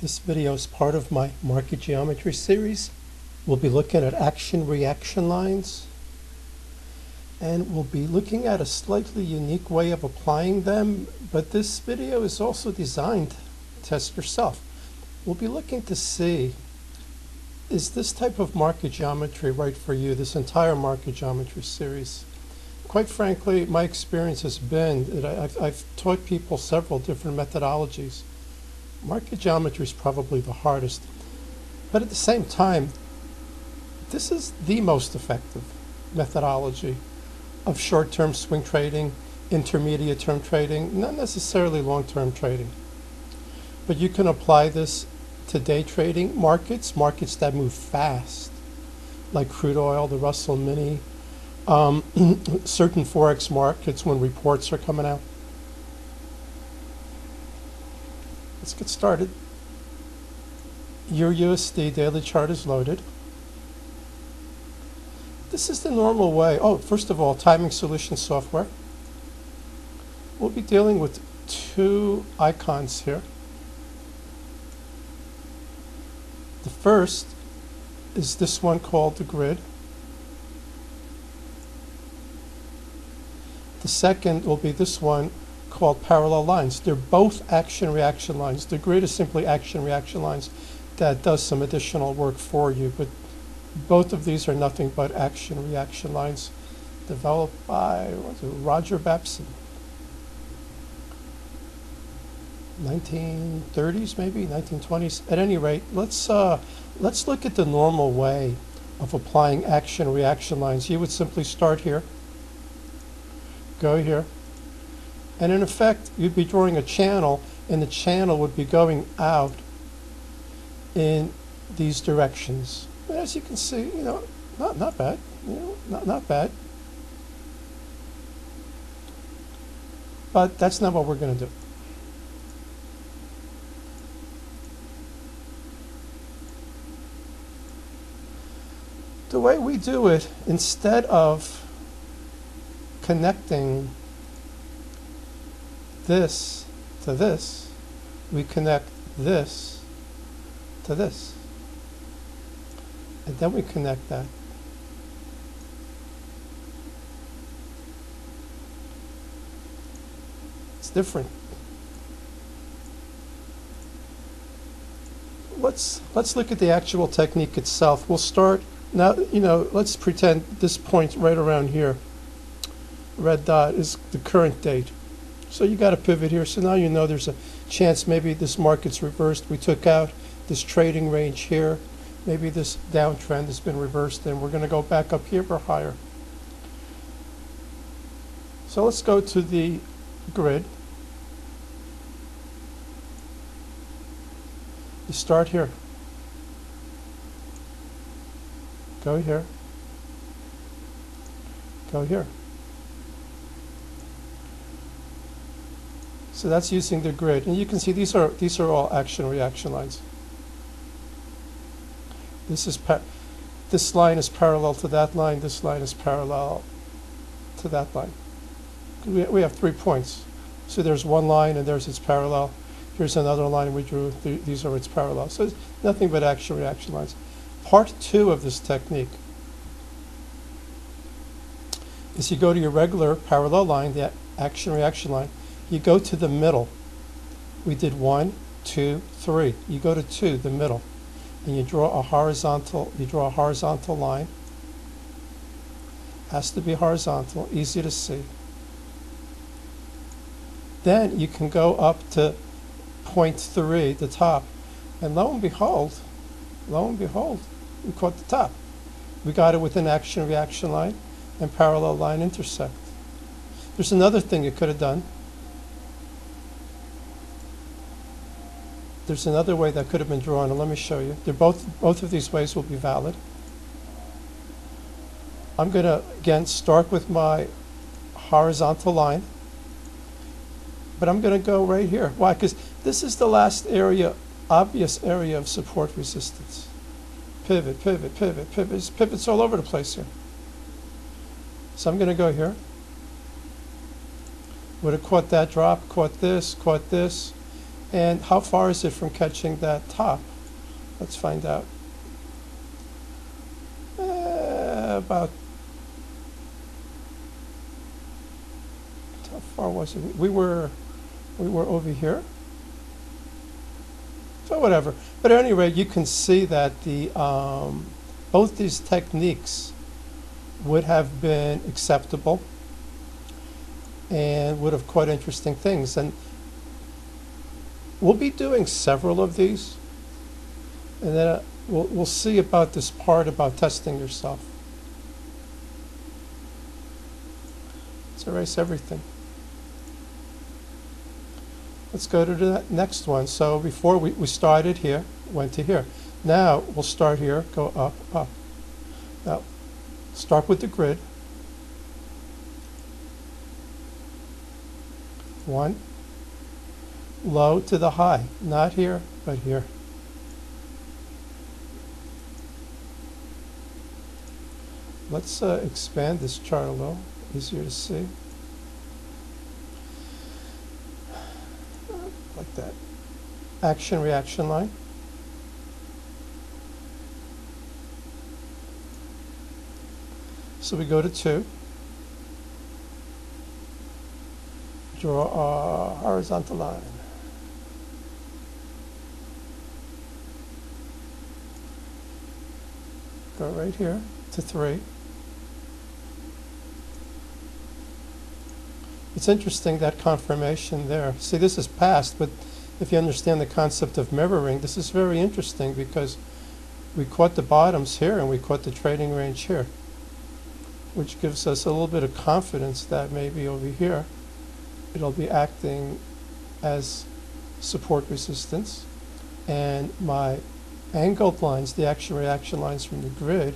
This video is part of my market geometry series. We'll be looking at action-reaction lines and we'll be looking at a slightly unique way of applying them, but this video is also designed to test yourself. We'll be looking to see is this type of market geometry right for you, this entire market geometry series? Quite frankly, my experience has been that I've, I've taught people several different methodologies. Market geometry is probably the hardest, but at the same time, this is the most effective methodology of short-term swing trading, intermediate-term trading, not necessarily long-term trading. But you can apply this to day trading markets, markets that move fast, like crude oil, the Russell Mini, um, certain Forex markets when reports are coming out. Let's get started. Euro USD daily chart is loaded. This is the normal way. Oh, first of all, timing solution software. We'll be dealing with two icons here. The first is this one called the grid. The second will be this one called parallel lines. They're both action-reaction lines. The grid is simply action-reaction lines that does some additional work for you, but both of these are nothing but action-reaction lines developed by Roger Babson. 1930s, maybe 1920s. At any rate, let's uh, let's look at the normal way of applying action-reaction lines. You would simply start here, go here, and in effect, you'd be drawing a channel, and the channel would be going out in these directions. But as you can see, you know, not not bad, you know, not not bad. But that's not what we're going to do. the way we do it, instead of connecting this to this, we connect this to this. And then we connect that. It's different. Let's let's look at the actual technique itself. We'll start now, you know, let's pretend this point right around here, red dot, is the current date. So you got a pivot here. So now you know there's a chance maybe this market's reversed. We took out this trading range here. Maybe this downtrend has been reversed and we're going to go back up here or higher. So let's go to the grid. You start here. Go here. Go here. So that's using the grid. And you can see these are these are all action reaction lines. This is this line is parallel to that line, this line is parallel to that line. We, we have three points. So there's one line and there's its parallel. Here's another line we drew. Th these are its parallel. So it's nothing but action reaction lines. Part two of this technique is you go to your regular parallel line, the action-reaction line, you go to the middle. We did one, two, three. You go to two, the middle, and you draw a horizontal, you draw a horizontal line. Has to be horizontal, easy to see. Then you can go up to point three, the top, and lo and behold, lo and behold, we caught the top. We got it with an action reaction line and parallel line intersect. There's another thing you could have done. There's another way that could have been drawn, and let me show you. They're both, both of these ways will be valid. I'm going to, again, start with my horizontal line, but I'm going to go right here. Why? Because this is the last area, obvious area of support resistance pivot, pivot, pivot, pivot. pivots all over the place here. So I'm going to go here. Would have caught that drop, caught this, caught this, And how far is it from catching that top? Let's find out. Uh, about how far was it? We were we were over here. So whatever. But at any rate, you can see that the um, both these techniques would have been acceptable and would have quite interesting things. And we'll be doing several of these, and then uh, we'll, we'll see about this part about testing yourself. Let's erase everything. Let's go to the next one. So before we, we started here, went to here. Now we'll start here, go up, up. Now, start with the grid. One. Low to the high, not here, but here. Let's uh, expand this chart a little, easier to see. Like that. Action reaction line. So we go to two. Draw a horizontal line. Go right here to three. It's interesting that confirmation there. See, this is past, but if you understand the concept of mirroring, this is very interesting because we caught the bottoms here and we caught the trading range here, which gives us a little bit of confidence that maybe over here it'll be acting as support resistance and my angled lines, the action reaction lines from the grid,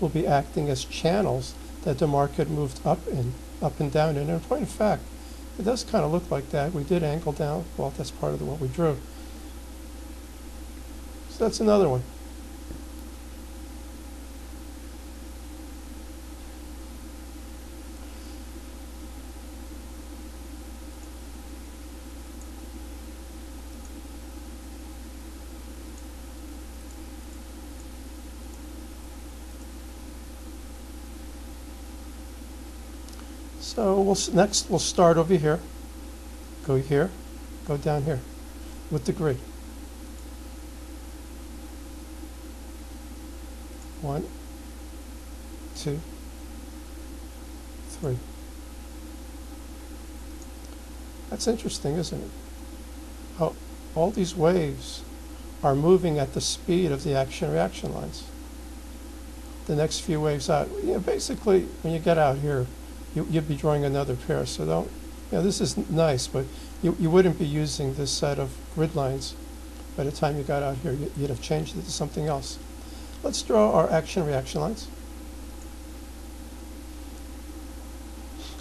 will be acting as channels that the market moved up in up and down. And in point of fact, it does kind of look like that. We did angle down. Well, that's part of the, what we drew. So that's another one. So we'll, next we'll start over here, go here, go down here with the grid. One, two, three. That's interesting, isn't it? How all these waves are moving at the speed of the action-reaction lines. The next few waves out, you know, basically, when you get out here, you, would be drawing another pair. So don't, you this is nice, but you, you wouldn't be using this set of grid lines by the time you got out here. You, would have changed it to something else. Let's draw our action reaction lines.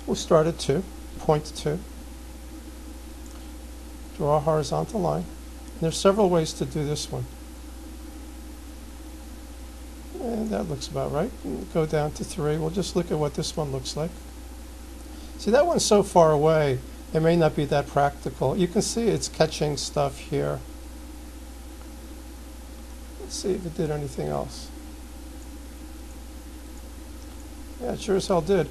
We'll start at 2, point 2. Draw a horizontal line. And there's several ways to do this one. And that looks about right. Go down to 3. We'll just look at what this one looks like. See, that one's so far away, it may not be that practical. You can see it's catching stuff here. Let's see if it did anything else. Yeah, it sure as hell did.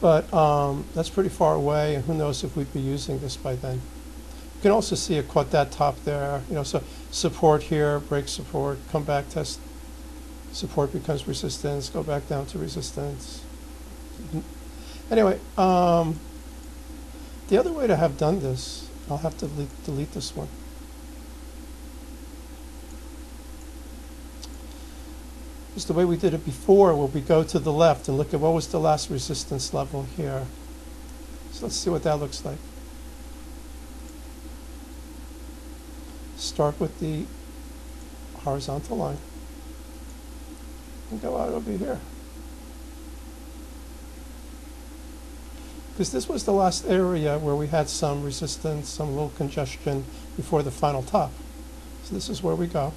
But um, that's pretty far away, and who knows if we'd be using this by then. You can also see it caught that top there. You know, so support here, break support, come back, test support becomes resistance, go back down to resistance. Anyway, um, the other way to have done this, I'll have to delete, delete this one. Is the way we did it before where we go to the left and look at what was the last resistance level here. So let's see what that looks like. Start with the horizontal line and go out over here. Because this was the last area where we had some resistance, some little congestion before the final top. So this is where we go.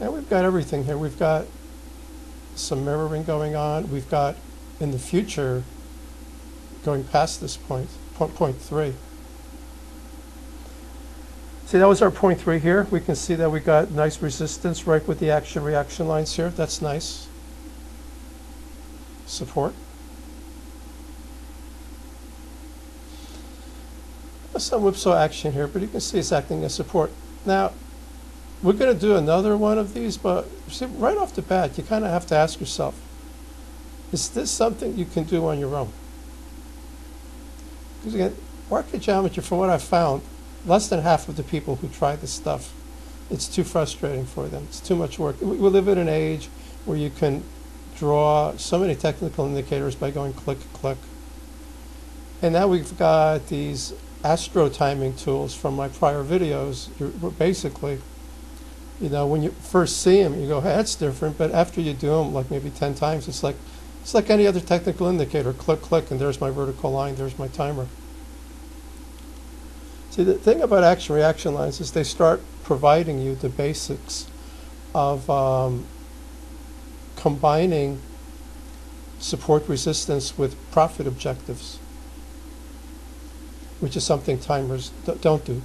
And we've got everything here. We've got some mirroring going on. We've got, in the future, going past this point three. See, that was our point three here. We can see that we got nice resistance right with the action-reaction lines here. That's nice. Support. Some whipsaw action here, but you can see it's acting as support. Now, we're going to do another one of these, but see, right off the bat, you kind of have to ask yourself, is this something you can do on your own? Because again, market geometry, from what I've found, less than half of the people who try this stuff, it's too frustrating for them. It's too much work. We we live in an age where you can draw so many technical indicators by going click, click. And now we've got these astro timing tools from my prior videos. You're basically, you know, when you first see them, you go, hey, that's different. But after you do them, like maybe 10 times, it's like, it's like any other technical indicator. Click, click, and there's my vertical line, there's my timer. See, the thing about action reaction lines is they start providing you the basics of um, combining support resistance with profit objectives, which is something timers don't do.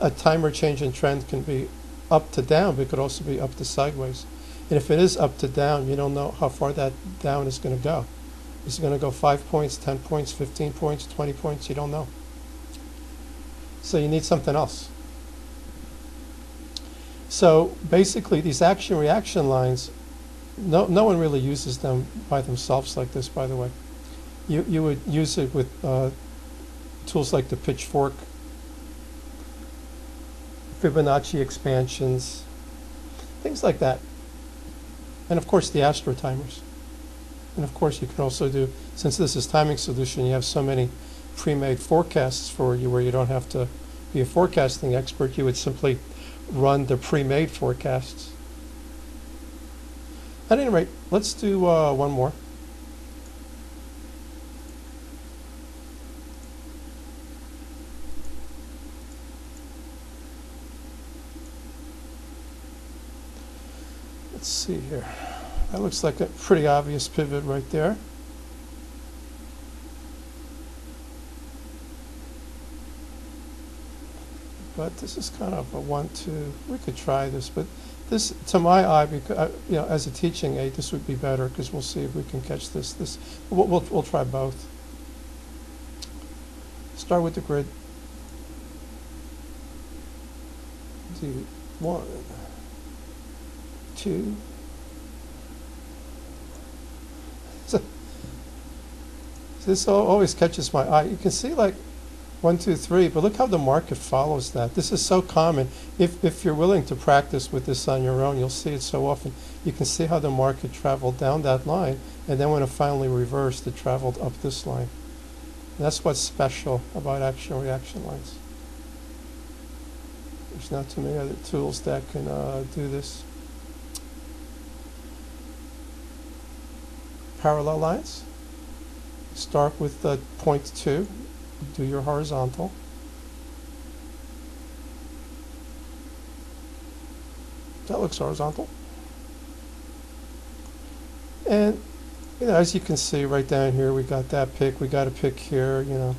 A, timer change in trend can be up to down, but it could also be up to sideways. And if it is up to down, you don't know how far that down is going to go. Is it going to go 5 points, 10 points, 15 points, 20 points? You don't know. So you need something else. So basically, these action reaction lines, no, no one really uses them by themselves like this, by the way. You, you would use it with uh, tools like the pitchfork, Fibonacci expansions, things like that. And of course, the astro timers. And of course, you can also do, since this is timing solution, you have so many pre-made forecasts for you where you don't have to be a forecasting expert. You would simply run the pre-made forecasts. At any rate, let's do uh, one more. Let's see here. That looks like a pretty obvious pivot right there. But this is kind of a one, two, we could try this, but this, to my eye, because, uh, you know, as a teaching aid, this would be better because we'll see if we can catch this. This, we'll, we'll, we'll try both. Start with the grid. Do one, two. So, this always catches my eye. You can see like one, two, three, but look how the market follows that. This is so common. If, if you're willing to practice with this on your own, you'll see it so often. You can see how the market traveled down that line, and then when it finally reversed, it traveled up this line. And that's what's special about action reaction lines. There's not too many other tools that can uh, do this. Parallel lines. Start with uh, point two do your horizontal. That looks horizontal. And, you know, as you can see right down here, we got that pick, we got a pick here, you know.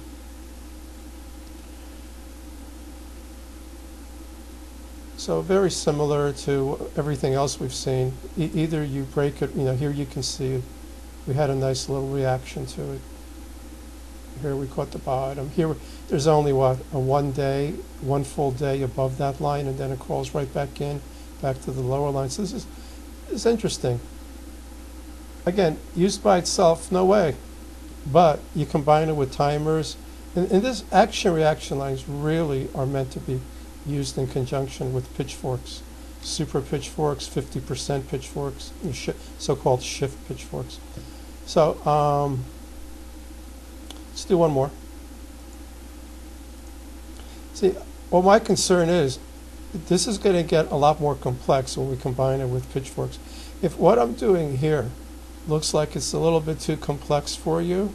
So very similar to everything else we've seen. E either you break it, you know, here you can see we had a nice little reaction to it. Here we caught the bottom. Here, there's only what, a one day, one full day above that line, and then it crawls right back in, back to the lower line. So this is, is interesting. Again, used by itself, no way. But you combine it with timers, and, and this action reaction lines really are meant to be used in conjunction with pitchforks. Super pitchforks, 50% pitchforks, so-called shift pitchforks. So, um, Let's do one more. See, what my concern is, this is going to get a lot more complex when we combine it with pitchforks. If what I'm doing here looks like it's a little bit too complex for you,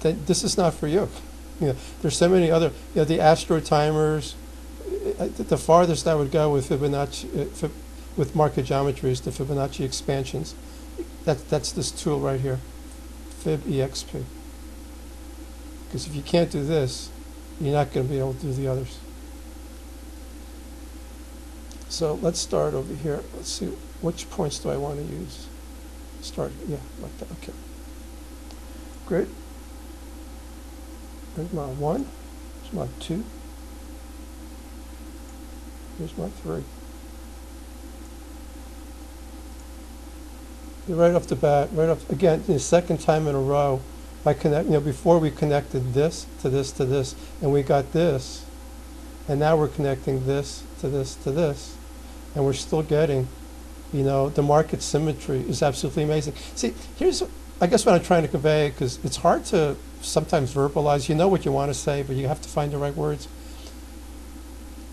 then this is not for you. You know, there's so many other, you know, the astro timers, the farthest I would go with Fibonacci, uh, with market geometries, the Fibonacci expansions. That, that's this tool right here, FibEXP. Because if you can't do this, you're not going to be able to do the others. So let's start over here. Let's see, which points do I want to use? Start, yeah, like that, okay. Great. Here's my one, here's my two, here's my three. Right off the bat, right off, again, the second time in a row, I connect, you know, before we connected this to this to this, and we got this, and now we're connecting this to this to this, and we're still getting, you know, the market symmetry is absolutely amazing. See, here's, I guess what I'm trying to convey, because it's hard to sometimes verbalize. You know what you want to say, but you have to find the right words.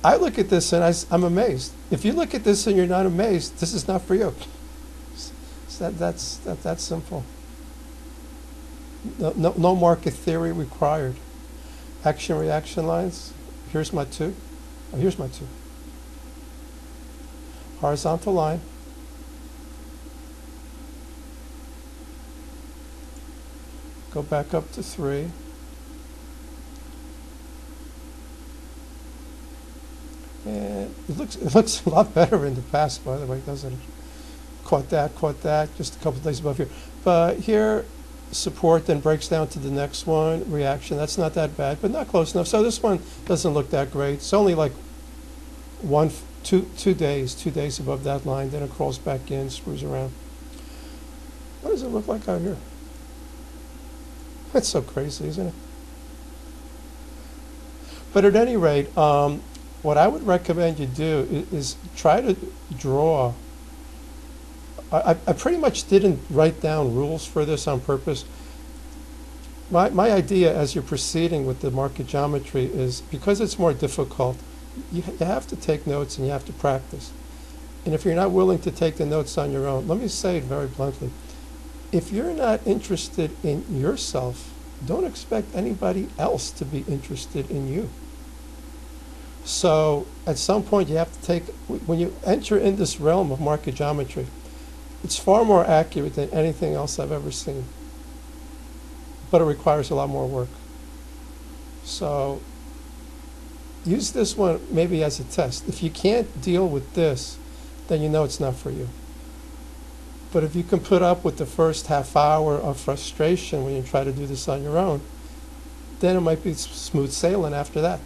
I look at this and I, am amazed. If you look at this and you're not amazed, this is not for you. That, that's, that, that's simple. No, no, no market theory required. Action reaction lines. Here's my two. Oh, here's my two. Horizontal line. Go back up to three. And it looks it looks a lot better in the past, by the way, doesn't it? Caught that, caught that, just a couple days above here. But here, support then breaks down to the next one, reaction. That's not that bad, but not close enough. So this one doesn't look that great. It's only like one, two, two days, two days above that line. Then it crawls back in, screws around. What does it look like out here? That's so crazy, isn't it? But at any rate, um, what I would recommend you do is, is try to draw. I, I pretty much didn't write down rules for this on purpose. My, my idea as you're proceeding with the market geometry is because it's more difficult, you, you have to take notes and you have to practice. And if you're not willing to take the notes on your own, let me say it very bluntly if you're not interested in yourself, don't expect anybody else to be interested in you. So at some point you have to take, when you enter in this realm of market geometry, it's far more accurate than anything else I've ever seen. But it requires a lot more work. So use this one maybe as a test. If you can't deal with this, then you know it's not for you. But if you can put up with the first half hour of frustration when you try to do this on your own, then it might be smooth sailing after that.